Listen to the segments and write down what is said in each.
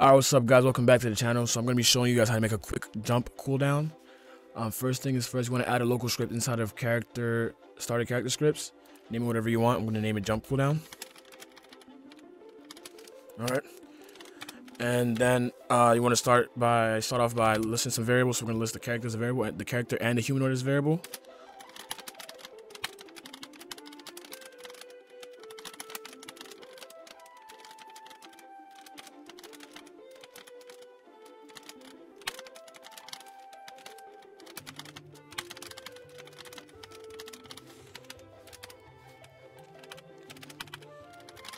Alright, what's up guys? Welcome back to the channel. So I'm going to be showing you guys how to make a quick jump cooldown. Um, first thing is first, you want to add a local script inside of character, starter character scripts. Name it whatever you want. I'm going to name it jump cooldown. Alright. And then uh, you want to start by start off by listing some variables. So we're going to list the character as a variable, the character and the humanoid as variable.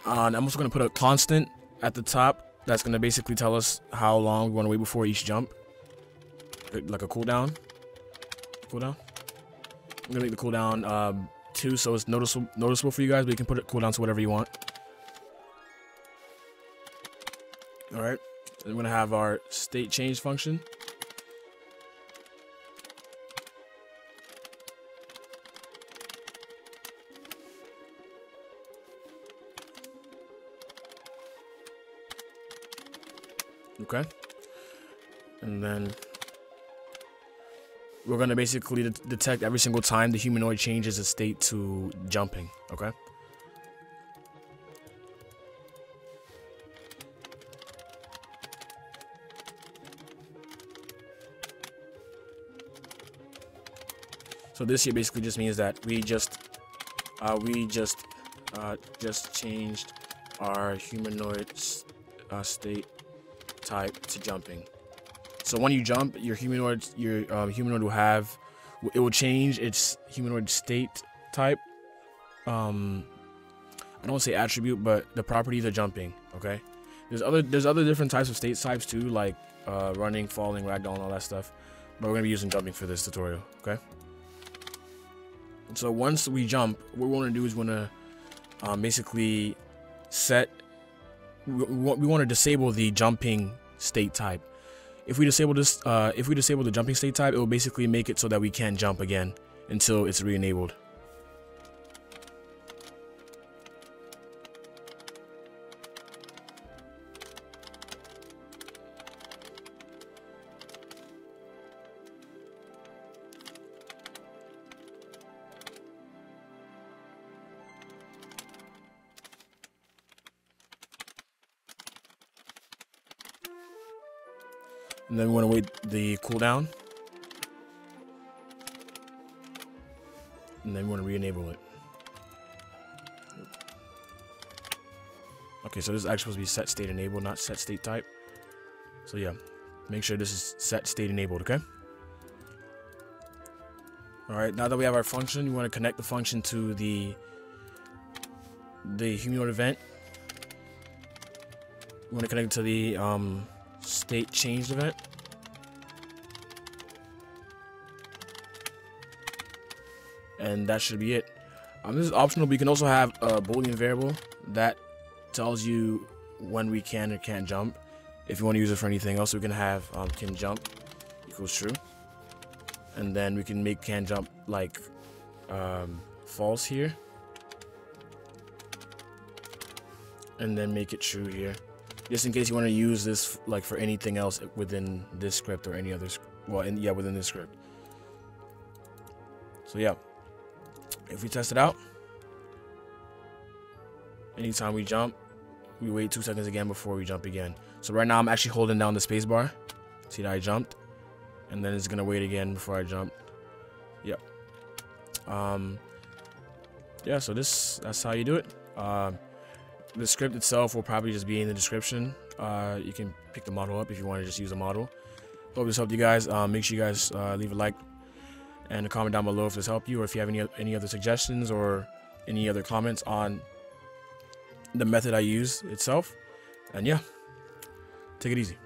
Uh, I'm also going to put a constant at the top that's going to basically tell us how long we want to wait before each jump. Like a cooldown. Cooldown. I'm going to make the cooldown um, 2 so it's noticeable, noticeable for you guys, but you can put it cooldown to whatever you want. Alright. We're going to have our state change function. Okay. And then we're going to basically de detect every single time the humanoid changes its state to jumping. Okay. So this here basically just means that we just uh, we just uh, just changed our humanoid uh, state type to jumping. So when you jump, your humanoid your um, humanoid will have it will change its humanoid state type. Um, I don't say attribute, but the properties of jumping. Okay. There's other there's other different types of state types too, like uh, running, falling, ragdoll, and all that stuff. But we're gonna be using jumping for this tutorial. Okay. So once we jump, what we want to do is want to um, basically set we, we want to disable the jumping state type. If we disable this, uh, if we disable the jumping state type, it will basically make it so that we can't jump again until it's re-enabled. And then we want to wait the cooldown. And then we want to re-enable it. Okay, so this is actually supposed to be set state enabled, not set state type. So yeah, make sure this is set state enabled, okay? Alright, now that we have our function, we want to connect the function to the the humanoid event. We want to connect it to the um, state changed event. And that should be it. Um, this is optional, but you can also have a boolean variable that tells you when we can or can't jump. If you want to use it for anything else, we can have um, can jump equals true. And then we can make can jump like um, false here. And then make it true here just in case you want to use this like for anything else within this script or any other well in, yeah within this script. So yeah. If we test it out anytime we jump we wait two seconds again before we jump again. So right now I'm actually holding down the spacebar see that I jumped? And then it's gonna wait again before I jump. Yep. Um yeah so this that's how you do it. Uh, the script itself will probably just be in the description. Uh, you can pick the model up if you want to just use a model. Hope this helped you guys. Um, make sure you guys uh, leave a like and a comment down below if this helped you or if you have any any other suggestions or any other comments on the method I use itself. And yeah, take it easy.